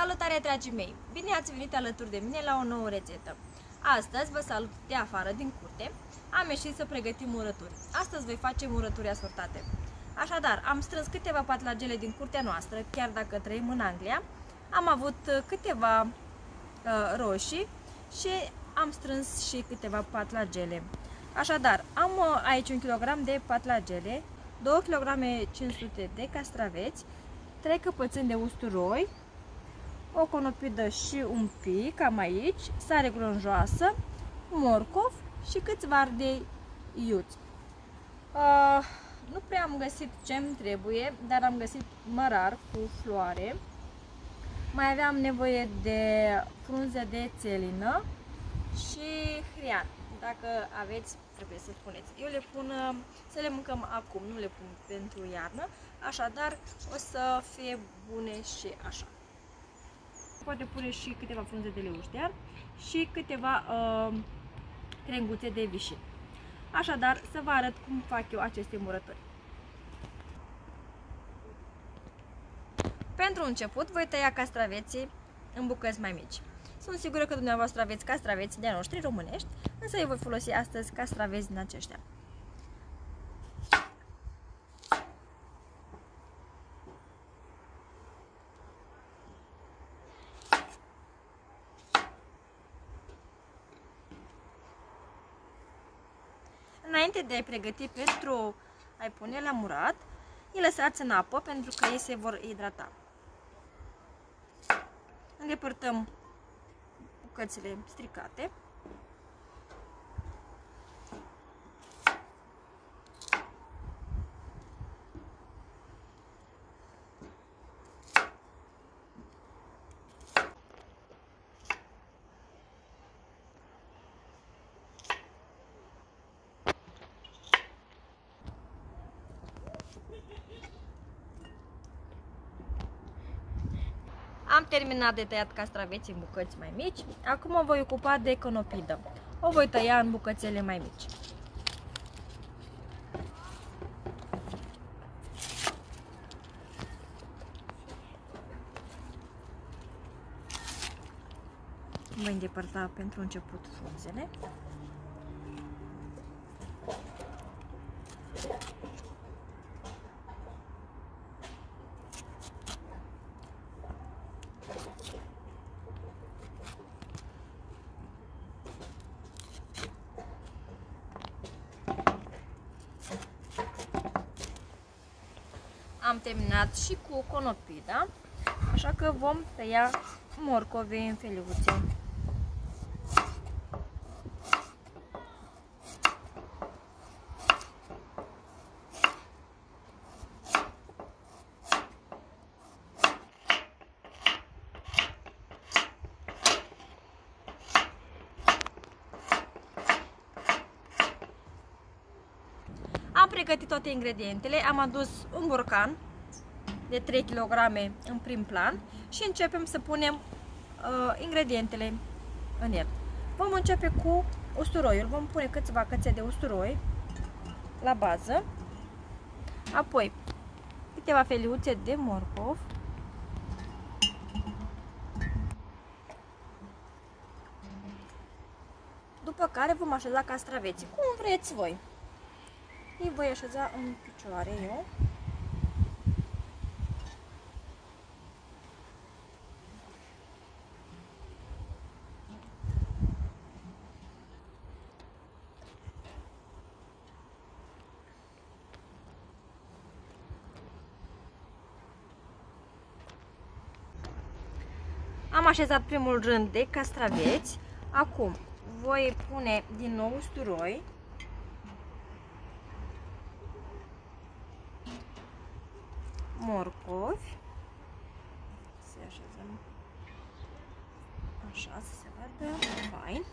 Salutare, dragii mei! Bine ați venit alături de mine la o nouă rețetă. Astăzi vă salut de afară, din curte. Am ieșit să pregătim murături. Astăzi voi face murături asortate. Așadar, am strâns câteva patlagele din curtea noastră, chiar dacă trăim în Anglia. Am avut uh, câteva uh, roșii și am strâns și câteva patlagele. Așadar, am uh, aici un kilogram de patlagele, 2 kg 500 de castraveți, 3 căpățâni de usturoi, o conopidă și un pic, cam aici, sare glonjoasă, morcov și câțiva ardei iuți. Uh, nu prea am găsit ce îmi trebuie, dar am găsit mărar cu floare. Mai aveam nevoie de frunze de țelină și hrian. Dacă aveți, trebuie să spuneți. Eu le pun să le mâncăm acum, nu le pun pentru iarnă, așadar o să fie bune și așa poate pune și câteva frunze de leuș de ar și câteva uh, crenguțe de vișin. Așadar, să vă arăt cum fac eu aceste murături. Pentru început, voi tăia castraveții în bucăți mai mici. Sunt sigură că dumneavoastră aveți castraveți de noștri românești, însă eu voi folosi astăzi castraveți din aceștia. Înainte de a-i pregăti pentru a-i pune la murat, îi lăsați în apă pentru că ei se vor hidrata. Îndepărtăm bucățile stricate. Am terminat de tăiat castraveți în bucăți mai mici, acum o voi ocupa de conopidă. O voi tăia în bucățele mai mici. Voi îndepărta pentru început frunzele. Am terminat și cu conopida, așa că vom tăia morcove în feliuțe. Am pregătit toate ingredientele, am adus un borcan de 3 kg în prim plan și începem să punem uh, ingredientele în el. Vom începe cu usturoiul, vom pune câțiva cățe de usturoi la bază, apoi câteva feliuțe de morcov, după care vom așeza castraveții, cum vreți voi. Îi voi așeza în picioare eu. Am așezat primul rând de castraveți. Acum voi pune din nou usturoi. Morcovi. Să așezăm așa, să se vadă fain.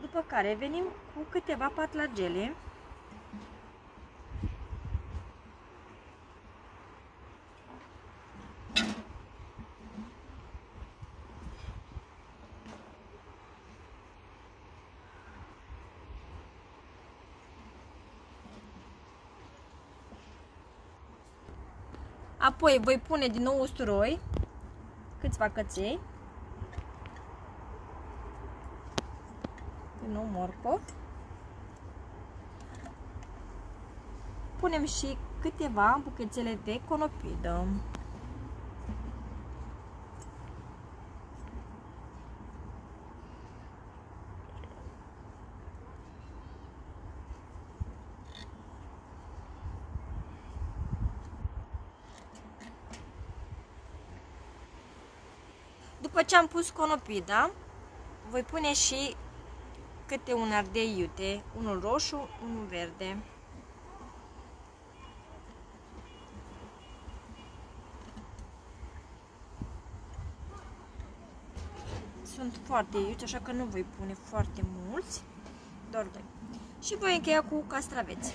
După care venim cu câteva patlagele Apoi voi pune din nou usturoi, câțiva căței. Din nou morcov. Punem și câteva bucățele de conopidă. După ce am pus conopida, voi pune și câte un ardei iute, unul roșu, unul verde. Sunt foarte iute, așa că nu voi pune foarte mulți, doar doi. Și voi încheia cu castraveți.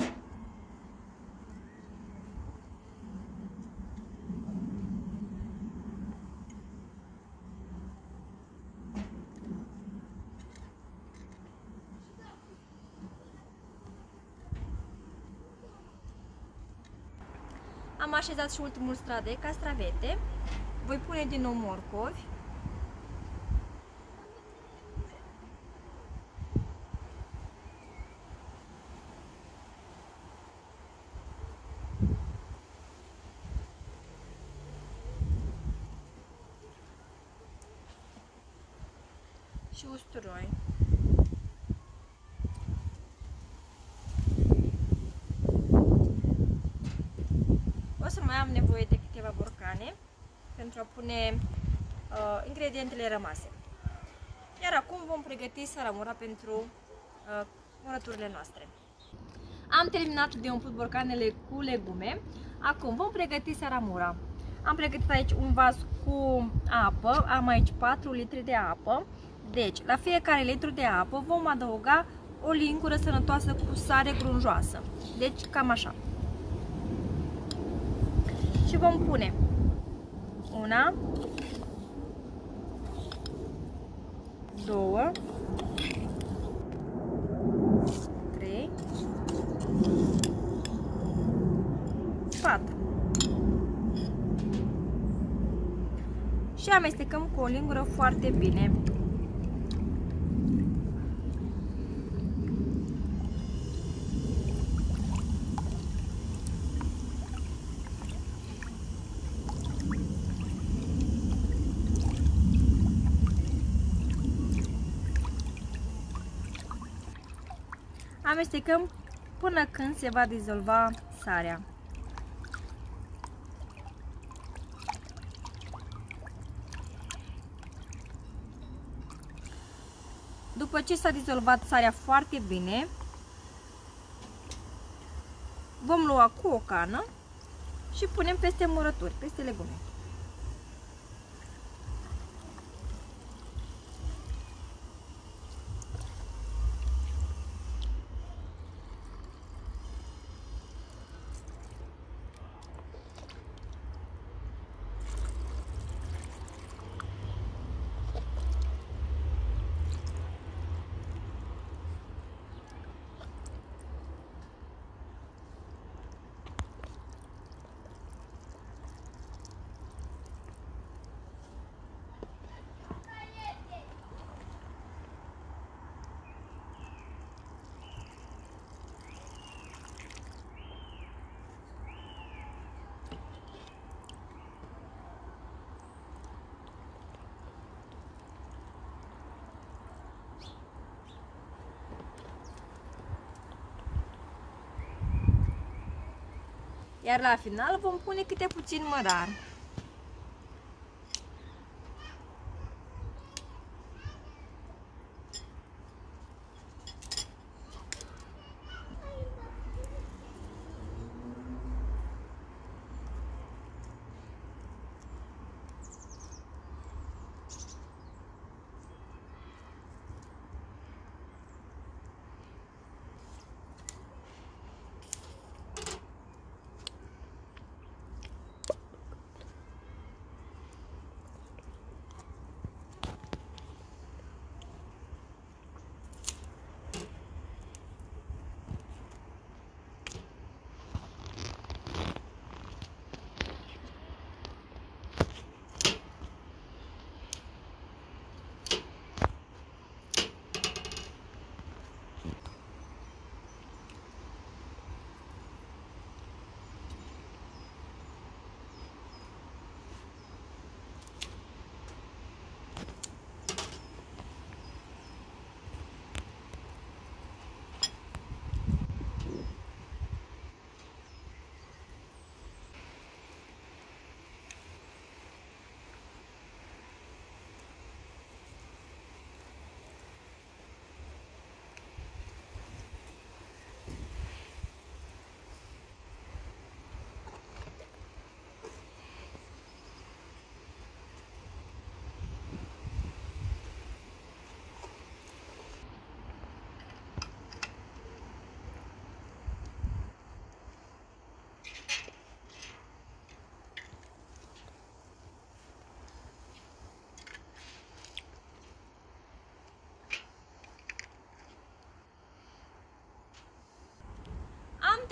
Am așezat și ultimul strat de castravete. Voi pune din nou morcovi. Și usturoi. O să mai am nevoie de câteva borcane pentru a pune uh, ingredientele rămase. Iar acum vom pregăti saramura pentru uh, murăturile noastre. Am terminat de umplut borcanele cu legume. Acum vom pregăti saramura. Am pregătit aici un vas cu apă, am aici 4 litri de apă. Deci, la fiecare litru de apă vom adăuga o lingură sănătoasă cu sare grunjoasă. Deci, cam așa și vom pune una, două, trei, patru. Și amestecăm cu o lingură foarte bine. Amestecăm până când se va dizolva sarea. După ce s-a dizolvat sarea foarte bine, vom lua cu o cană și punem peste murături, peste legume. Iar la final vom pune câte puțin mărar.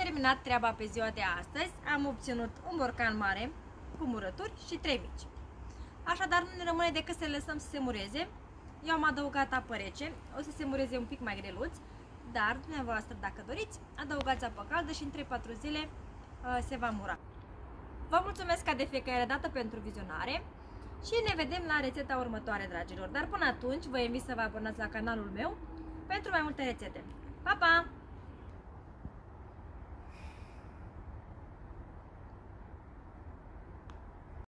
Terminat treaba pe ziua de astăzi, am obținut un borcan mare cu murături și trei mici. Așadar, nu ne rămâne decât să le lăsăm să se mureze. Eu am adăugat apă rece, o să se mureze un pic mai greluț, dar dumneavoastră, dacă doriți, adăugați apă caldă și în 3-4 zile uh, se va mura. Vă mulțumesc ca de fiecare dată pentru vizionare și ne vedem la rețeta următoare, dragilor. Dar până atunci, vă invit să vă abonați la canalul meu pentru mai multe rețete. Pa, pa!